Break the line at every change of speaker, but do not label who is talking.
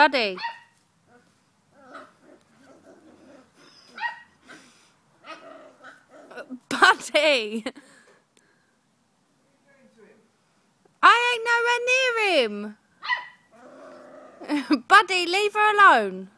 Buddy. Buddy. I ain't nowhere near him. Buddy, leave her alone.